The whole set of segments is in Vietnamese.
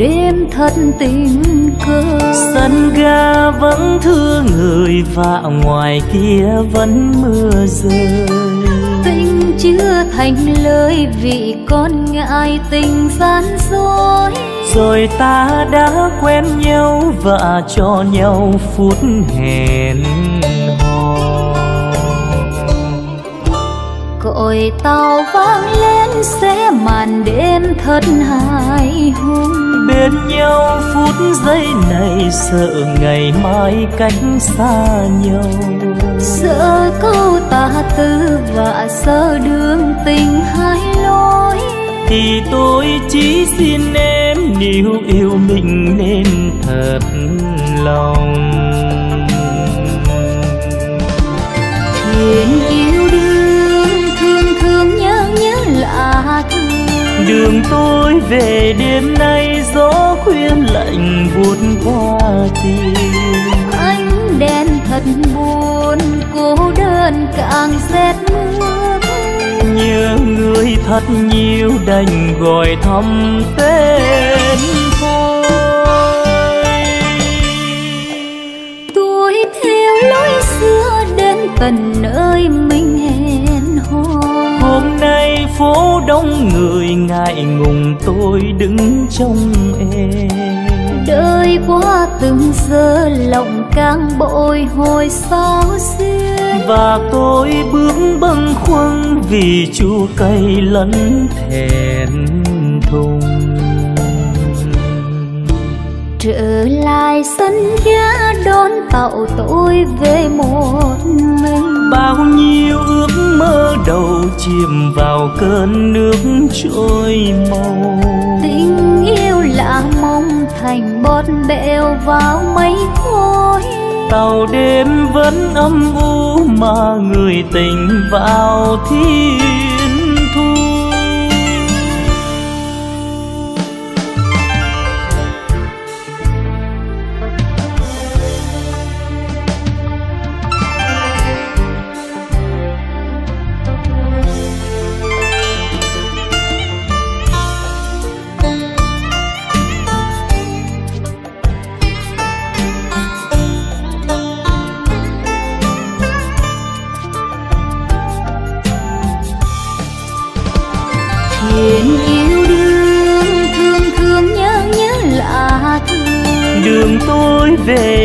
đêm thật tình cờ sân ga vẫn thương người và ngoài kia vẫn mưa rơi. Tình chưa thành lời vì con ngại tình gian dối. Rồi ta đã quen nhau và cho nhau phút hẹn hò. Còi tàu vang lên sẽ màn đêm thật hài hùng bên nhau phút giây này sợ ngày mai cách xa nhau. Sợ câu tà tư và sợ đường tình hai lối. Thì tôi chỉ xin em níu yêu mình nên thật lòng. Thuyền yêu đường tôi về đêm nay gió khuyên lạnh vụt qua tim. Ánh đèn thật buồn cô đơn càng rét mướt nhớ người thật nhiều đành gọi thăm tên thôi tôi theo lối xưa đến tận nơi mình phố đông người ngại ngùng tôi đứng trong em. Đời qua từng giờ lòng càng bội hồi sao xuyên và tôi bước bâng khuâng vì chua cay lẫn thẹn thùng. Trở lại sân ga đón tàu tôi về một mình. Bao đầu chìm vào cơn nước trôi màu. Tình yêu lạ mong thành bọt bèo vào mây khói tàu đêm vẫn âm u mà người tình vào thiên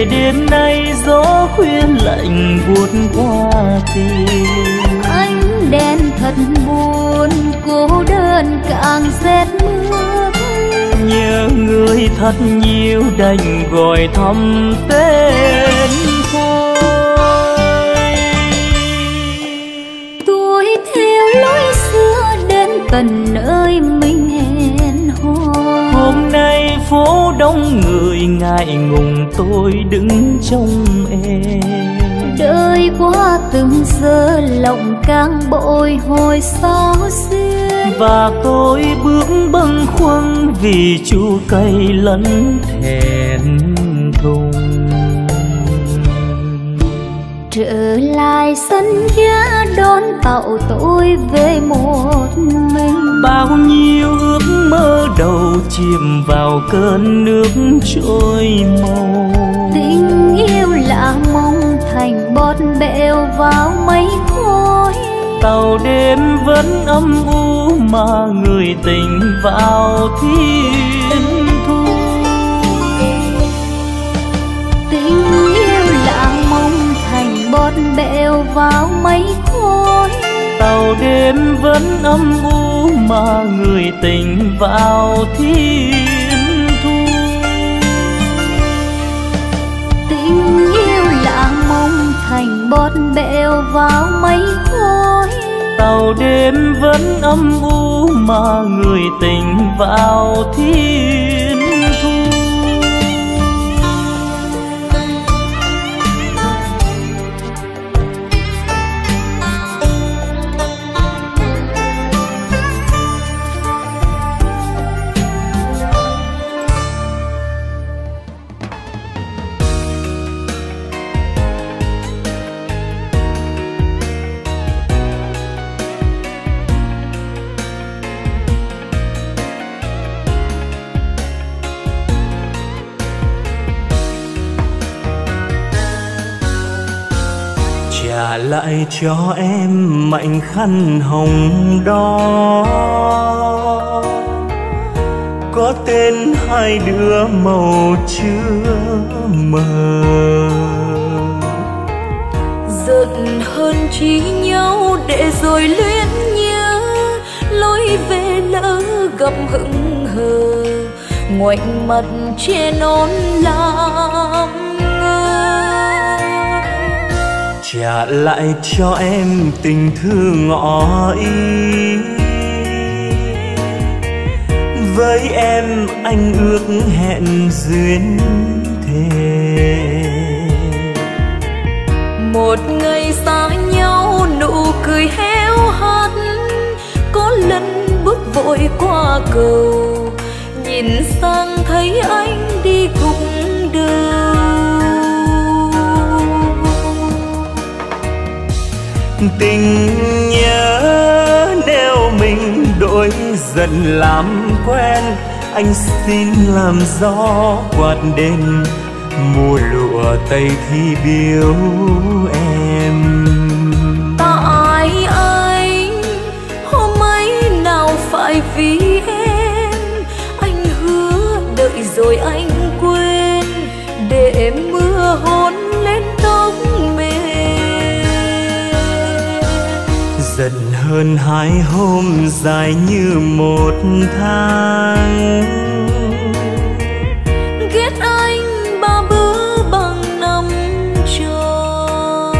về đêm nay gió khuyên lạnh buốt qua tim ánh đèn thật buồn cô đơn càng rét mướt. Nhớ người thật nhiều đành gọi thăm tên ngại ngùng tôi đứng trong em. Đời qua từng giờ lòng càng bội hồi sao xuyên và tôi bước bâng khuâng vì chua cay lẫn thẹn thùng. Trở lại sân ga đón tàu tôi về một mình. Bao nhiêu ước mơ đầu chìm vào cơn nước trôi màu tình yêu lạ mong thành bọt bèo vào mây khói. Tàu đêm vẫn âm u mà người tình vào thiên thu. Tình yêu lạ mong thành bọt bèo vào mây khói tàu đêm vẫn âm u mà người tình vào thiên thu. Tình yêu lạ mong thành bọt bèo vào mây khói. Tàu đêm vẫn âm u mà người tình vào thiên lại cho em mảnh khăn hồng đó có tên hai đứa màu chưa mờ. Giận hơn trí nhau để rồi luyến nhớ. Lối về lỡ gặp hững hờ. Ngoảnh mặt che nón làm trả lại cho em tình thương ngỏ ý. Với em anh ước hẹn duyên thề một ngày xa nhau, nụ cười héo hắt. Có lần bước vội qua cầu, nhìn sang thấy anh đi cùng tình nhớ nếu mình đổi dần làm quen, anh xin làm gió quạt đêm mùa lụa tây thi biếu em. Tại anh hôm ấy nào phải vì em? Anh hứa đợi rồi anh quên. Hơn hai hôm dài như một tháng. Ghét anh ba bữa bằng năm tròn.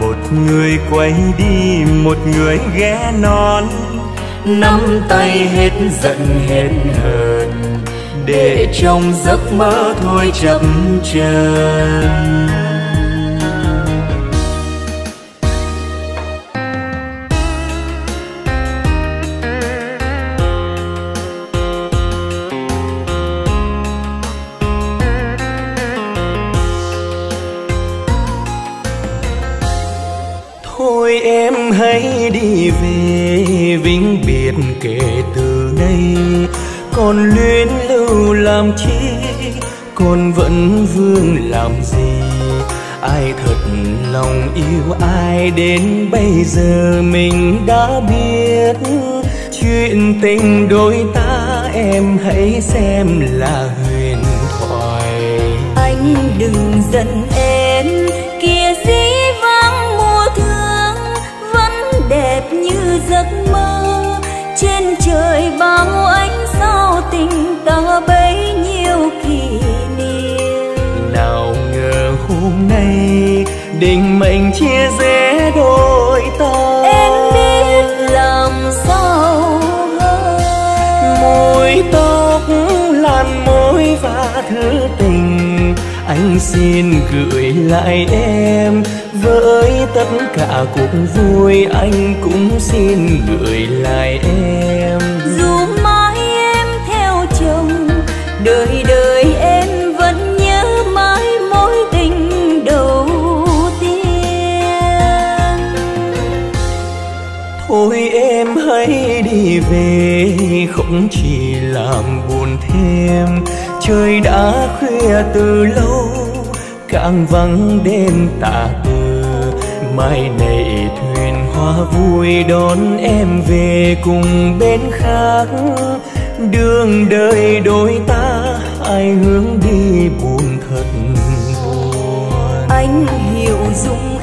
Một người quay đi một người ghé non. Nắm tay hết giận hết hờn. Để trong giấc mơ thôi chập chờn kể từ nay còn luyến lưu làm chi? Còn vẫn vương làm gì? Ai thật lòng yêu ai đến bây giờ mình đã biết. Chuyện tình đôi ta em hãy xem là huyền thoại. Anh đừng giận chia rẽ đôi ta. Em biết làm sao hơn. Môi tóc làn môi và thứ tình. Anh xin gửi lại em. Với tất cả cuộc vui anh cũng xin gửi lại em về, không chỉ làm buồn thêm. Trời đã khuya từ lâu, càng vắng đêm tạ từ. Mai này thuyền hoa vui đón em về cùng bên khác. Đường đời đôi ta, ai hướng đi buồn thật buồn. Anh hiểu dung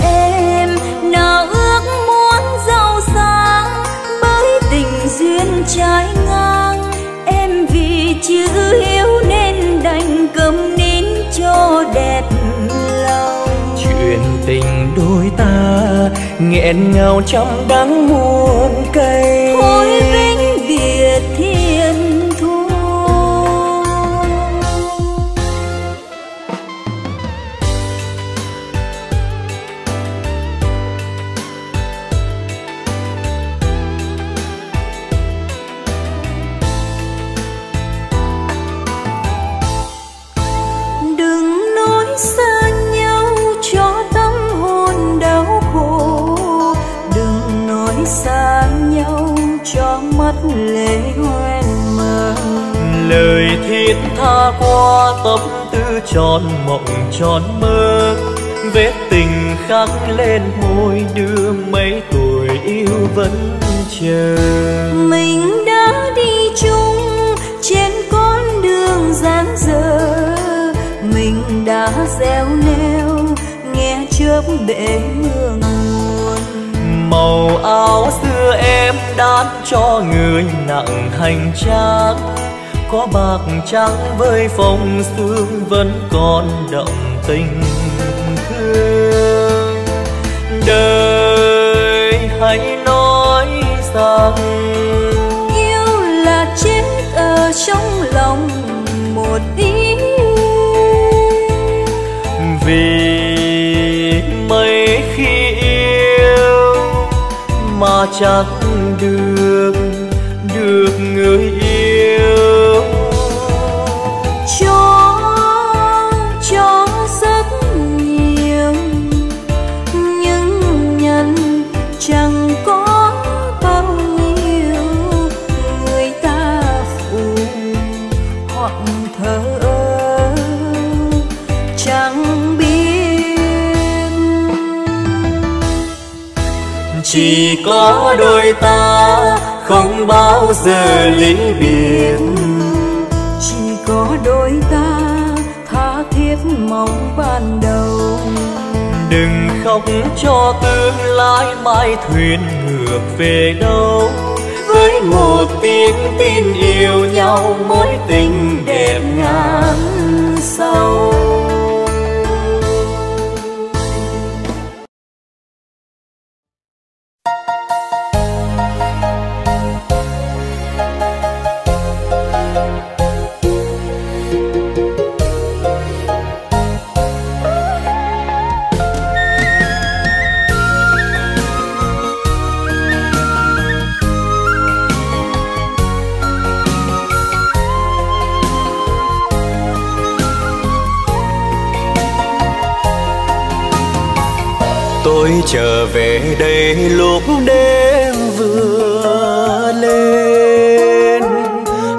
đôi ta nghẹn ngào trong đắng muôn cây. Thôi vinh tròn mộng tròn mơ vết tình khắc lên môi đưa mấy tuổi yêu vẫn chờ. Mình đã đi chung trên con đường dáng dở mình đã gieo neo nghe chớp bể mưa nguồn màu áo xưa em đan cho người nặng hành trang có bạc trắng với phong sương vẫn còn động tình thương. Đời hãy nói rằng yêu là chết ở trong lòng một ý vì mấy khi yêu mà chắc được được người yêu chỉ có đôi ta không bao giờ ly biệt chỉ có đôi ta tha thiết mong ban đầu. Đừng khóc cho tương lai mai thuyền ngược về đâu. Với một tiếng tin yêu nhau mối tình đẹp ngàn sâu về đây lúc đêm vừa lên.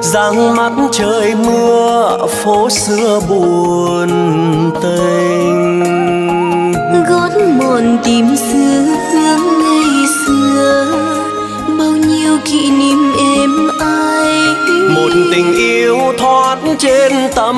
Giăng mắt trời mưa phố xưa buồn tênh gót mòn tìm xưa hương ngày xưa. Bao nhiêu kỷ niệm êm ái. Một tình yêu thoát trên tầm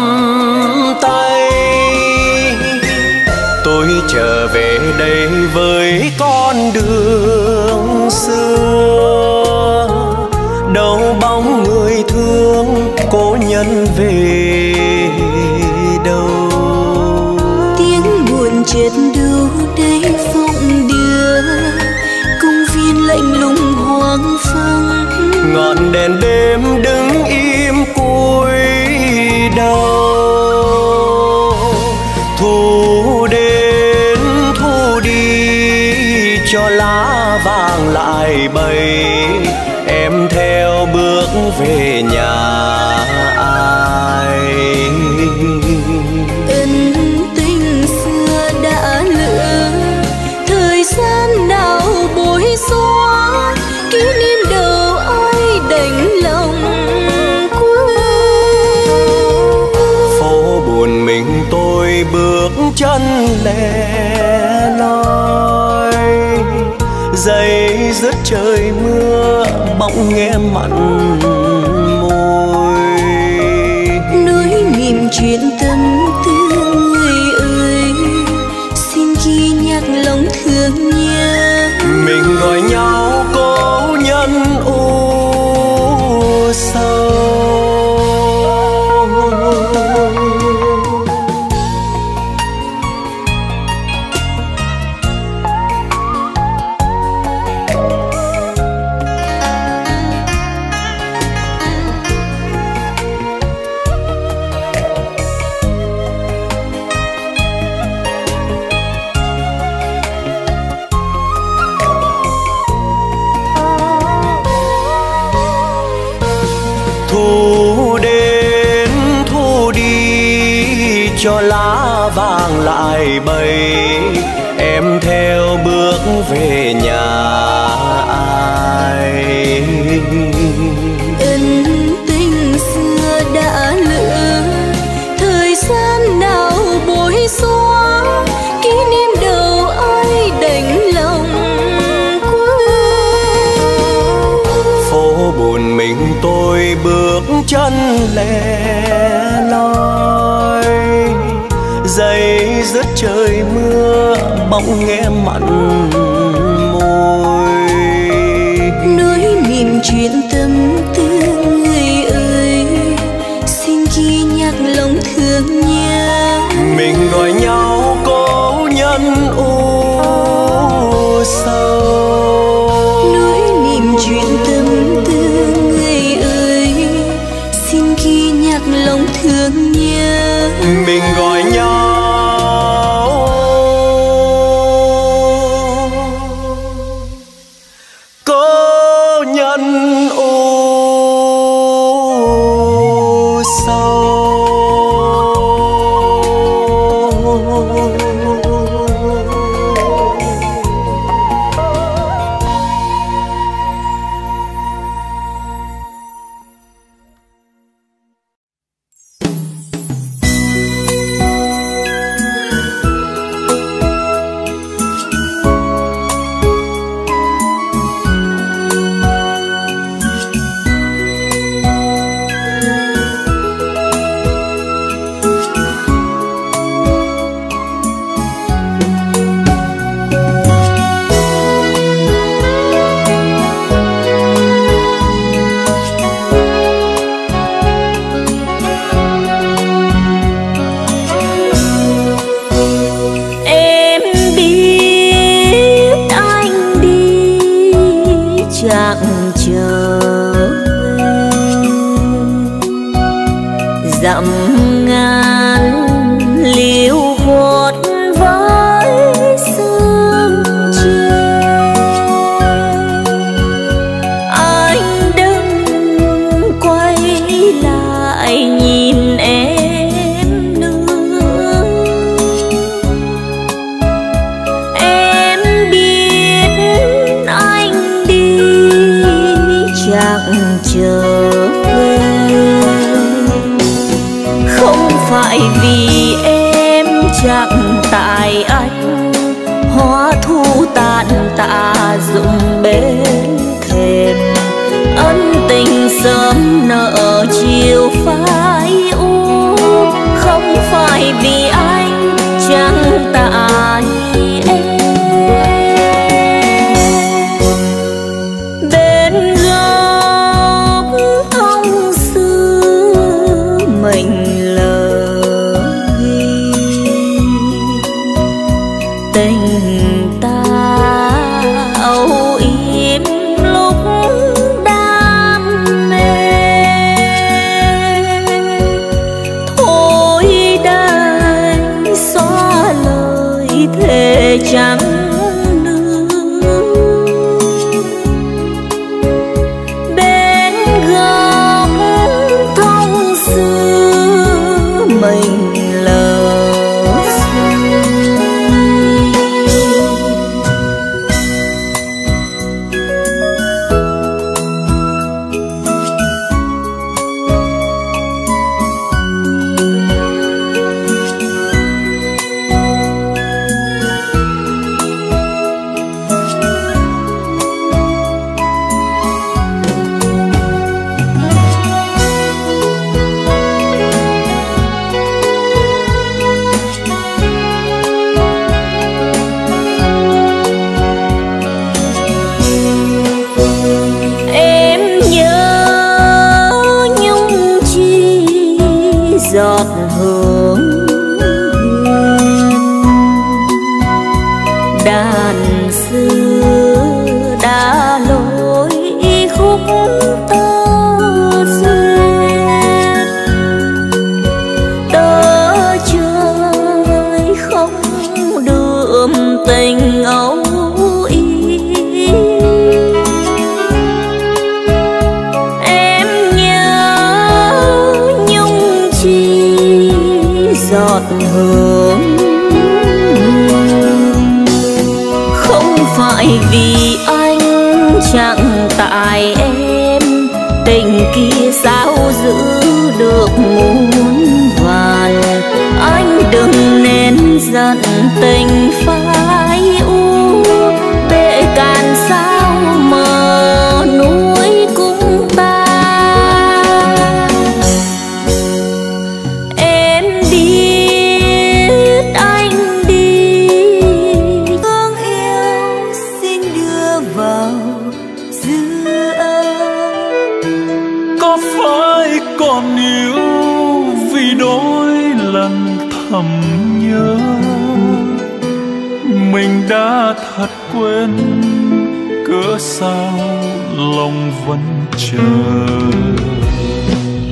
lẻ loi. Giày dứt trời mưa bỗng nghe mặn môi núi niềm chuyện bước chân lẻ loi. Dây dứt trời mưa bóng nghe mặn trở về không phải vì em chẳng tại anh, hóa thu tàn tạ dụng bên thêm ân tình sớm nợ chiều phai vì anh chẳng tại em. Tình kia sao giữ được muốn vàn? Anh đừng nên giận tình phai chờ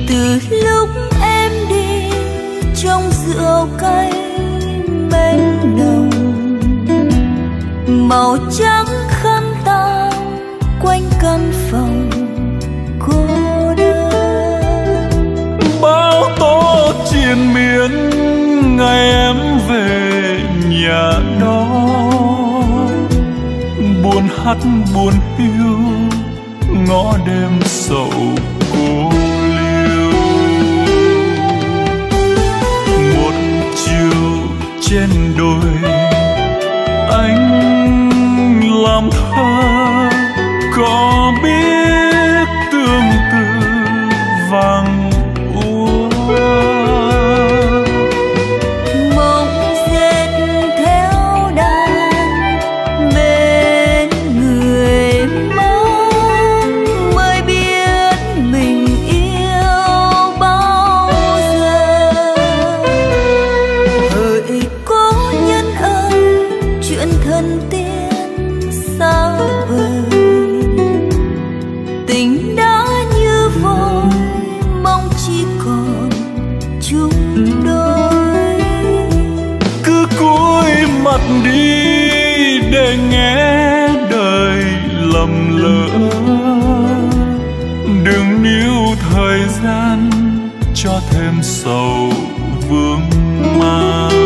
từ lúc em đi trong rượu cây mênh đồng, màu trắng khăn tang quanh căn phòng cô đơn. Bao tố triền miên ngày em về nhà đó buồn hắt buồn hiu ngõ đêm sầu cô liêu một chiều trên đồi anh làm thơ có gian cho thêm sầu vương mang.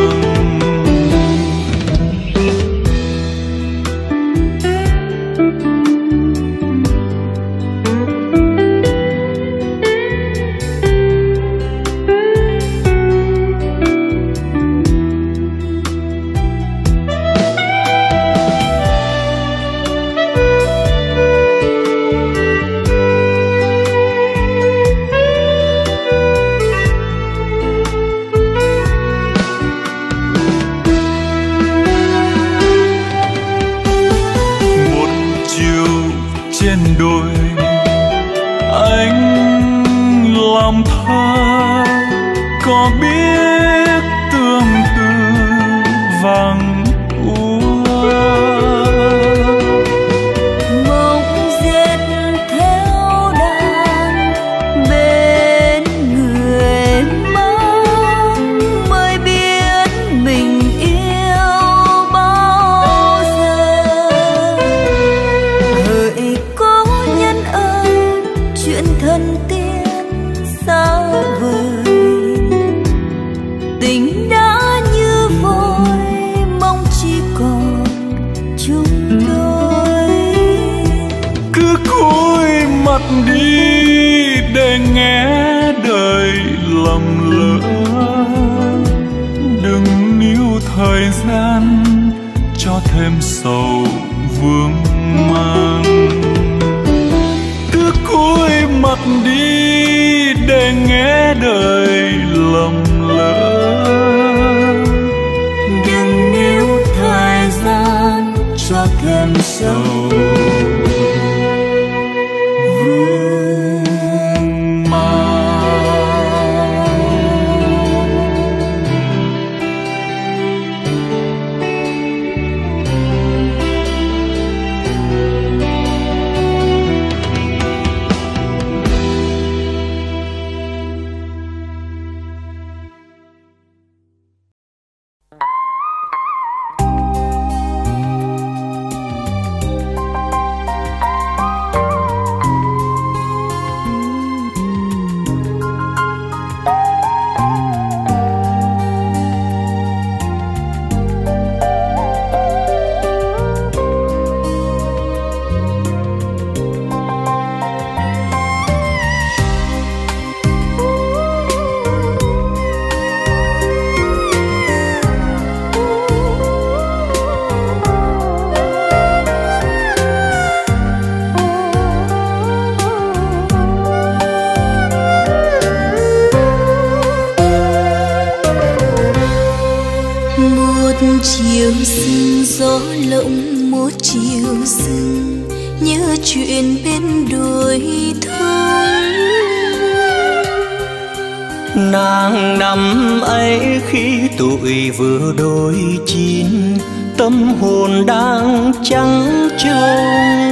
Tâm hồn đang trắng trông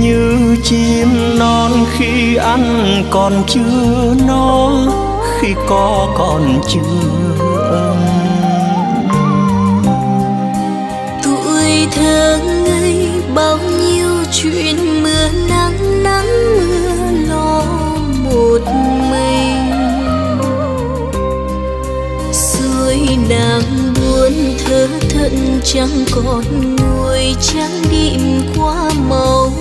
như chim non khi ăn còn chưa no, khi có còn chưa thơ chẳng còn ngồi trắng đêm qua màu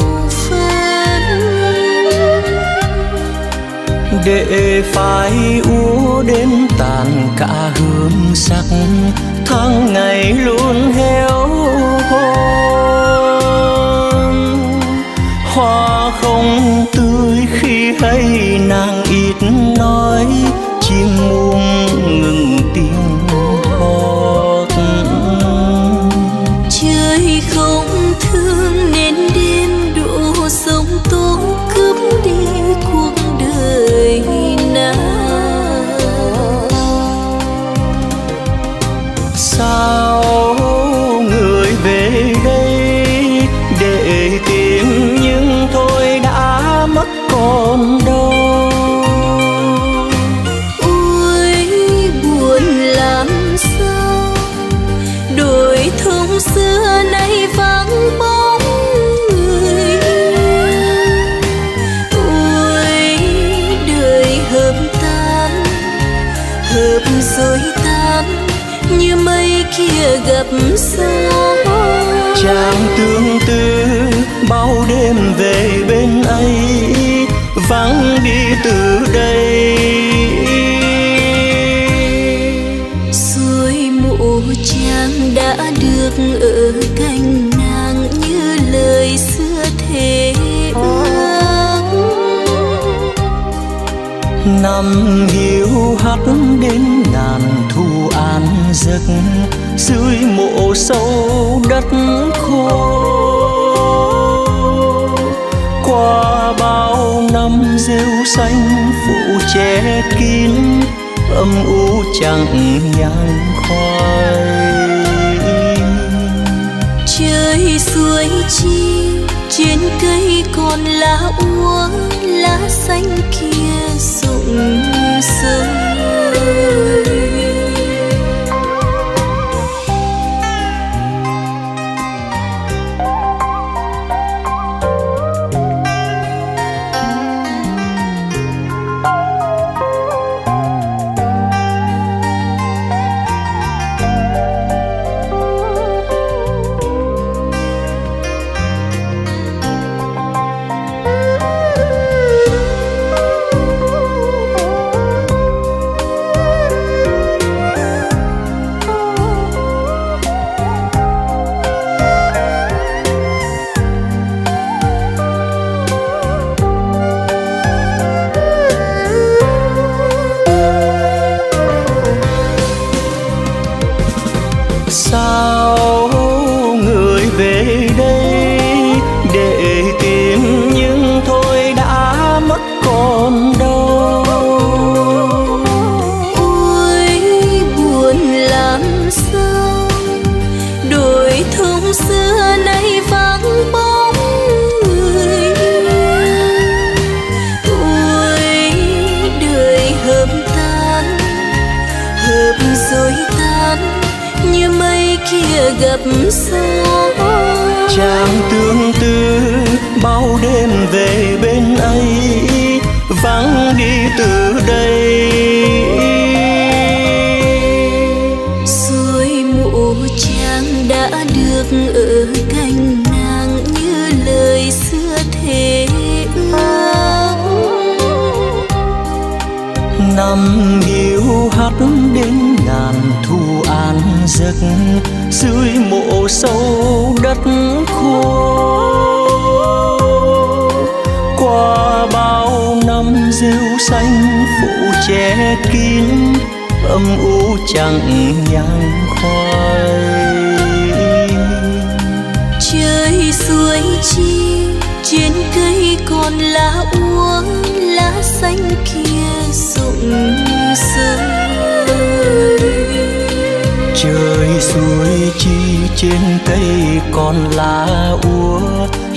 để phai úa đến tàn cả hương sắc, tháng ngày luôn héo hon hoa không tươi khi hay nàng ít nói, chim muông tư bao đêm về bên ấy vắng đi từ đây. Rồi mộ chàng đã được ở cạnh nàng như lời xưa thề ước. Năm hiu hắt đến ngàn thu an giấc dưới mộ sâu đất khô rêu xanh phủ che kín âm u chẳng nhang khoai. Trời suối chi, trên cây còn lá úa, lá xanh kia rụng rơi chàng tương tư bao đêm về bên ấy vắng đi từ đây. Rồi mộ chàng đã được ở cạnh nàng như lời xưa thề ước. Năm hiu hắt đến ngàn thu an giấc dưới mộ sâu đất khô qua bao năm rêu xanh phủ che kín âm u chẳng nhang khoai. Trời suối chi trên cây còn lá uống lá xanh kia rụng rơi. Trời suối trên cây còn lá úa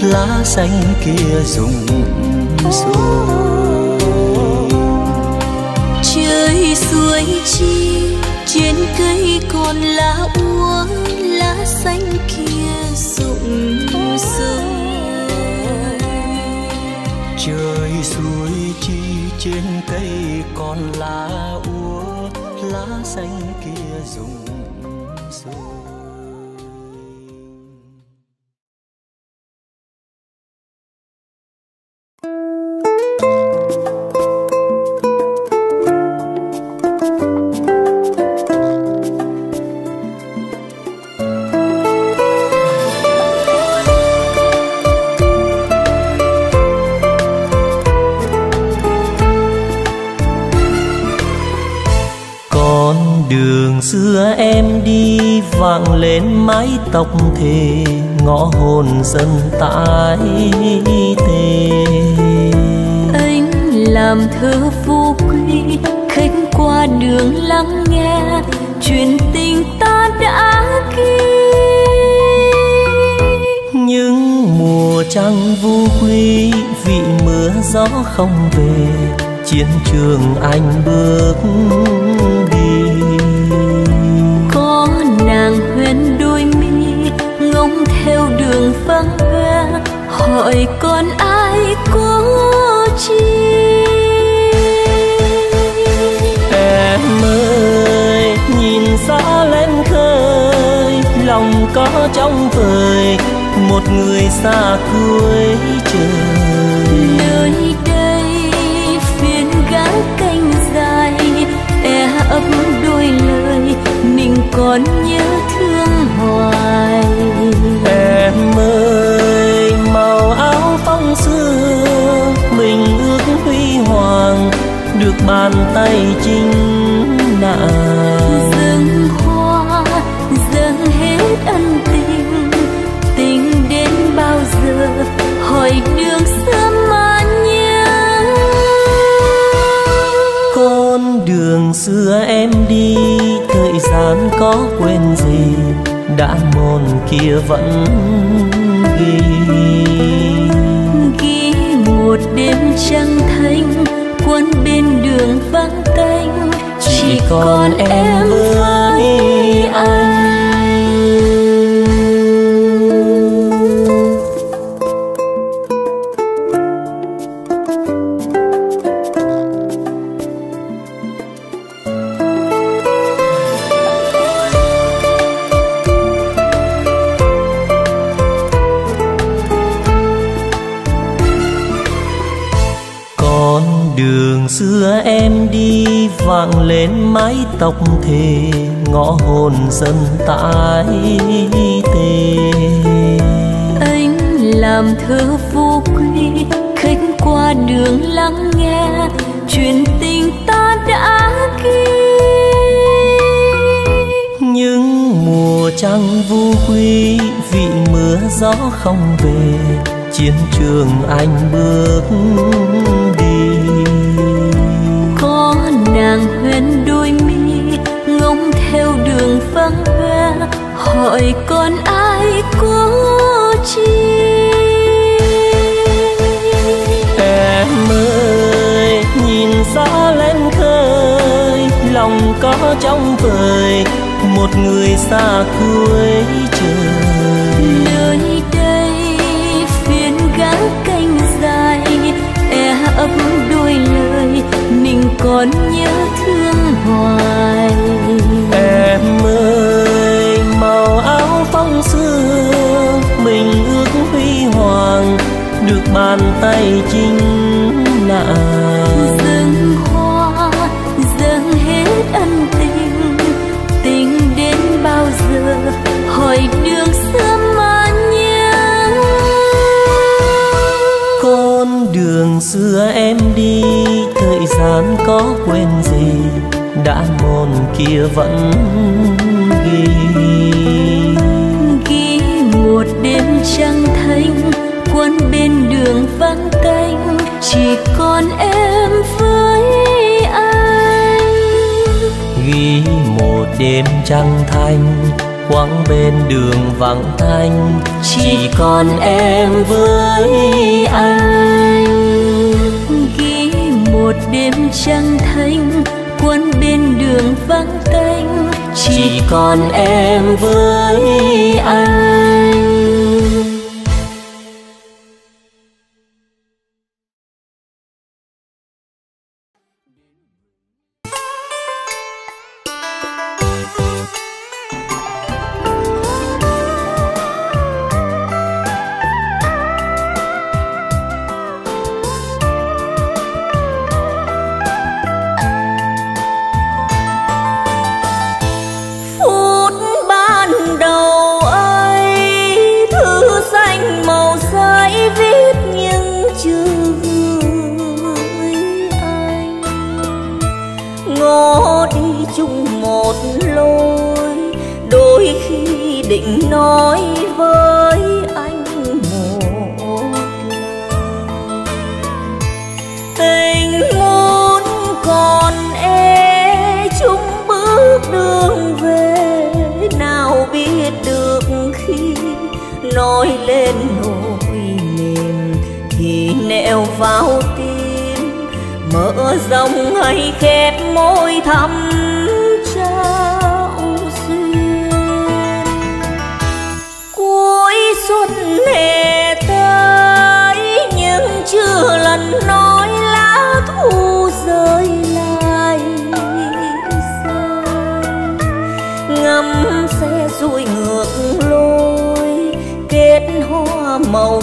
lá xanh kia rụng rồi trời suối chi trên cây còn lá úa lá xanh kia rụng rồi trời suối chi trên cây còn lá úa lá xanh kia rụng mái tóc thề ngõ hồn dần tái tê. Anh làm thơ vô quy khách qua đường lắng nghe chuyện tình ta đã ghi. Những mùa trăng vu quy vị mưa gió không về chiến trường anh bước vắng ve hỏi còn ai có chi? Em ơi nhìn gió lên khơi lòng có trong vời một người xa cuối trời. Nơi đây phiên gác canh dài e ấp đôi lời mình còn nhớ thương hoài em ơi màu áo phong xưa mình ước huy hoàng được bàn tay chính nàng. Dâng hoa dâng hết ân tình tình đến bao giờ hỏi đường xưa mà nhớ. Con đường xưa em đi thời gian có quên gì đã mòn kia vẫn ghi. Ghi một đêm trăng thanh quân bên đường vắng tanh. Chỉ còn em với anh mái tóc thề ngõ hồn dần tái tê anh làm thơ vô quy khách qua đường lắng nghe chuyện tình ta đã ghi. Những mùa trăng vu quy vị mưa gió không về chiến trường anh bước vắng hoe hỏi còn ai có chi? Em ơi nhìn gió lên khơi lòng có trong vời một người xa cuối trời. Nơi đây phiên gác canh dài e ấp đôi lời mình còn nhớ thương hoài. Em ơi hoàng được bàn tay chính nàng. Dâng hoa dâng hết ân tình tình đến bao giờ hỏi đường xưa mà nhớ. Con đường xưa em đi thời gian có quên gì đã mòn kia vẫn ghi chỉ còn em với anh. Ghi một đêm trăng thanh quãng bên đường vắng thanh chỉ, còn em với anh. Ghi một đêm trăng thanh quãng bên đường vắng thanh chỉ còn em với anh. định nói với anh một. Anh muốn còn e chung bước đường về, nào biết được khi nói lên nỗi niềm thì nẹo vào tim. Mở rộng hay khép môi thầm màu